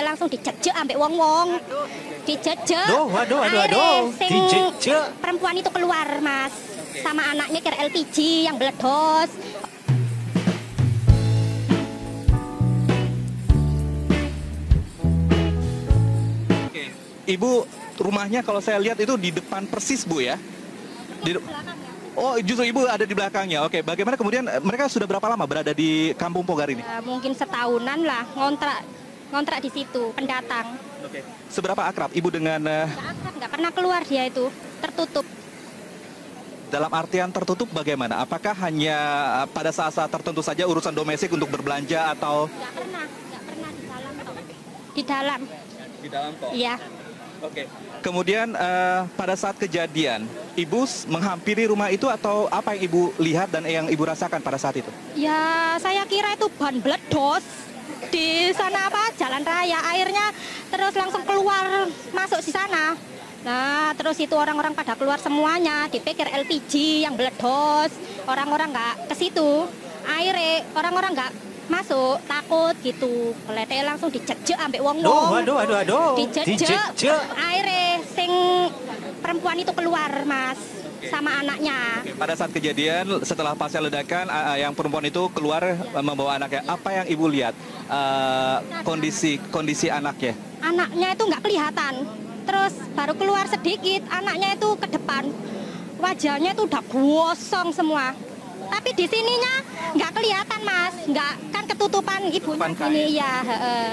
belete langsung dijejek ambek wong-wong. Dijejek. Aduh, waduh, waduh, Akhirnya waduh. sing Dijejek. Perempuan itu keluar, Mas. Sama anaknya kira LPG yang meledos. Oke. Ibu rumahnya kalau saya lihat itu di depan persis Bu ya. Di Oh, justru Ibu ada di belakangnya. Oke, bagaimana kemudian eh, mereka sudah berapa lama berada di Kampung Pogar ini? Ya, mungkin setahunan lah ngontrak ngontrak di situ pendatang. Oke. Seberapa akrab Ibu dengan Nggak akrab, nggak pernah keluar dia itu tertutup. dalam artian tertutup bagaimana? Apakah hanya eh, pada saat-saat tertentu saja urusan domestik untuk berbelanja atau Nggak pernah, nggak pernah di dalam toh. Di dalam, di dalam kok? iya. Oke. Kemudian eh, pada saat kejadian, Ibu menghampiri rumah itu atau apa yang Ibu lihat dan yang Ibu rasakan pada saat itu? Ya saya kira itu ban meledos di sana apa? Jalan raya. Airnya terus langsung keluar masuk di sana. Nah terus itu orang-orang pada keluar semuanya. Dipikir LPG yang meledos. Orang-orang nggak ke situ. Airnya orang-orang nggak masuk. Takut gitu. Belete langsung dijejek ambek wong Aduh, wong waduh, waduh, aduh. dijejek. Dijejek. airnya sing perempuan itu keluar mas sama anaknya Oke, Pada saat kejadian setelah pasca ledakan ah, yang perempuan itu keluar eh, membawa anaknya. Apa yang ibu lihat Eh, kondisi kondisi anaknya? anaknya itu nggak kelihatan. Terus baru keluar sedikit, anaknya itu ke depan. Wajahnya itu udah gosong semua. Tapi di sininya nggak kelihatan mas, nggak kan ketutupan ibunya sini ya. heeh.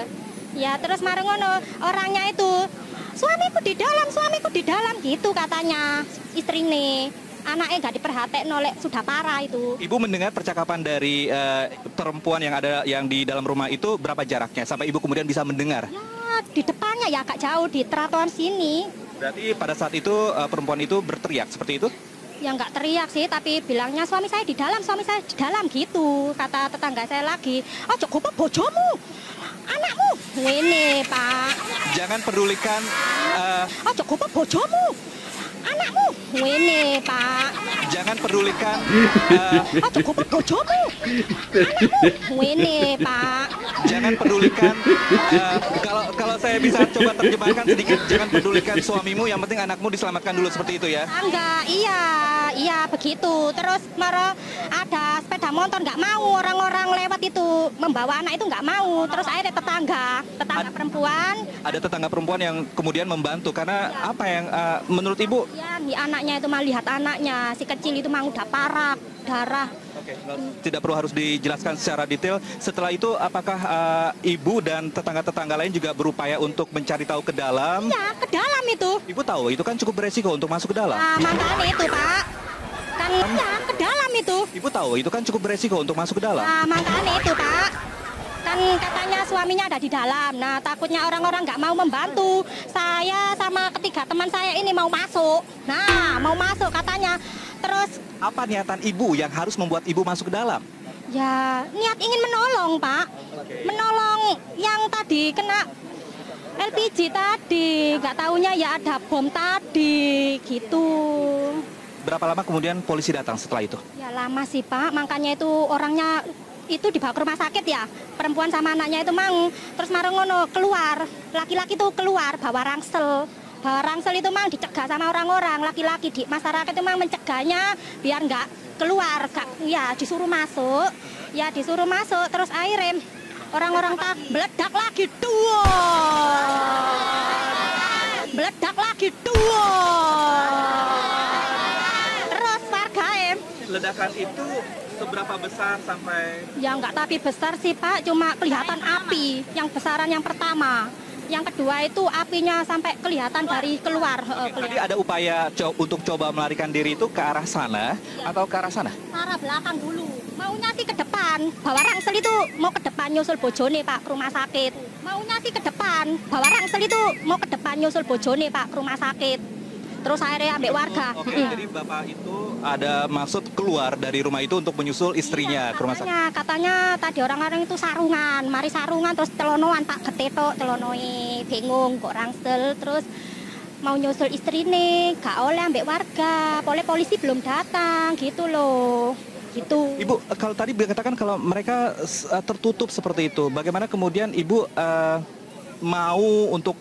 Ya terus marengono orangnya itu suamiku di dalam, suamiku di dalam gitu katanya istri nih. Anaknya nggak diperhatiin oleh sudah parah itu. Ibu mendengar percakapan dari eh, perempuan yang ada yang di dalam rumah itu berapa jaraknya sampai ibu kemudian bisa mendengar? Ya di depannya ya agak jauh di trotoar sini. Berarti pada saat itu eh, perempuan itu berteriak seperti itu? Ya nggak teriak sih, tapi bilangnya suami saya di dalam, suami saya di dalam gitu. Kata tetangga saya lagi, oh cukup bojomu, anakmu. Ini pak, Jangan pedulikan eh, oh cukup bojomu, anakmu. Ini pak, jangan pedulikan eh, oh cukup bojomu, anakmu. Ini pak. jangan pedulikan eh, kalau kalau saya bisa coba terjemahkan sedikit jangan pedulikan suamimu yang penting anakmu diselamatkan dulu seperti itu ya. Enggak, iya, iya begitu. Terus mero ada sepeda motor nggak mau orang-orang lewat itu membawa anak itu nggak mau. Terus akhirnya tetangga, tetangga Ad- perempuan Ada tetangga perempuan yang kemudian membantu karena Ya. apa yang eh, menurut ibu? Ya, di anaknya itu mah lihat anaknya, si kecil itu mah udah parah, darah. Oke, tidak perlu harus dijelaskan secara detail. Setelah itu apakah eh, ibu dan tetangga-tetangga lain juga berupaya untuk mencari tahu ke dalam? Ya, ke dalam itu. Ibu tahu itu kan cukup beresiko untuk masuk ke dalam. Nah, makanya itu, Pak. Kan ya, ke dalam itu. Ibu tahu itu kan cukup beresiko untuk masuk ke dalam. Nah, makanya itu, Pak. Kan katanya suaminya ada di dalam. Nah, takutnya orang-orang nggak mau membantu. Saya sama ketiga teman saya ini mau masuk. Nah, mau masuk katanya. Terus Apa niatan ibu yang harus membuat ibu masuk ke dalam? ya niat ingin menolong, Pak. Menolong yang tadi kena LPG tadi. Nggak taunya ya ada bom tadi, gitu. Berapa lama kemudian polisi datang setelah itu? Ya lama sih Pak, makanya itu orangnya itu dibawa ke rumah sakit ya. Perempuan sama anaknya itu mang terus marengono keluar. Laki-laki itu keluar bawa rangsel. Rangsel itu mang dicegah sama orang-orang. Laki-laki di masyarakat itu mang mencegahnya biar nggak keluar, gak, ya disuruh masuk. Ya disuruh masuk terus airnya orang-orang tak meledak lagi dua. Meledak lagi dua. Terus warga em Ledakan itu seberapa besar sampai Ya nggak tapi besar sih Pak, cuma kelihatan api. Yang besaran yang pertama. Yang kedua itu apinya sampai kelihatan dari keluar. heeh, Tadi kelihatan. ada upaya co- untuk coba melarikan diri itu ke arah sana atau ke arah sana? Arah belakang dulu. Maunya sih ke depan. Bawa rangsel itu mau ke depan nyusul bojone Pak ke rumah sakit. Maunya sih ke depan. Bawa rangsel itu mau ke depan nyusul bojone Pak ke rumah sakit. Terus akhirnya ambil warga. Oke, Mm. jadi bapak itu ada maksud keluar dari rumah itu untuk menyusul istrinya Iya, ke rumah sakit. katanya, tadi orang-orang itu sarungan, mari sarungan terus telonoan Pak Geteto, telonoi bingung kok rangsel terus mau nyusul istri nih, gak oleh ambek warga, oleh polisi belum datang gitu loh, gitu. Ibu, kalau tadi dikatakan kalau mereka eh, tertutup seperti itu, bagaimana kemudian ibu eh, mau untuk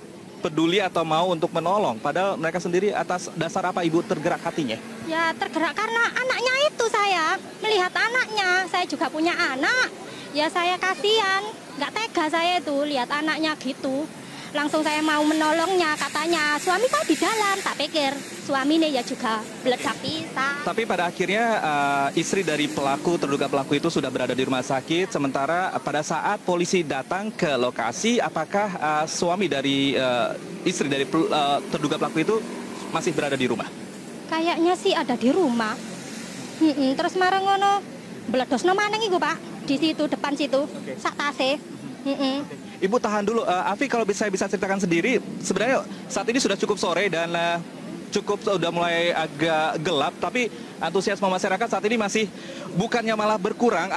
peduli atau mau untuk menolong. Padahal mereka sendiri atas dasar apa ibu tergerak hatinya? Ya tergerak karena anaknya itu saya melihat anaknya. Saya juga punya anak. Ya saya kasihan, nggak tega saya itu lihat anaknya gitu. Langsung saya mau menolongnya, katanya suami saya di dalam. Tak pikir suami ini ya juga meledak pisah. Tapi pada akhirnya uh, istri dari pelaku, terduga pelaku itu sudah berada di rumah sakit. Sementara pada saat polisi datang ke lokasi, apakah uh, suami dari uh, istri dari uh, terduga pelaku itu masih berada di rumah? Kayaknya sih ada di rumah. Mm-mm, terus marang ngono beledosno maneng iku, Pak. Di situ depan situ. Oke. Sak tase. Mm-mm. Ibu tahan dulu, uh, Afi kalau bisa bisa ceritakan sendiri, sebenarnya saat ini sudah cukup sore dan uh, cukup sudah mulai agak gelap, tapi antusiasme masyarakat saat ini masih bukannya malah berkurang,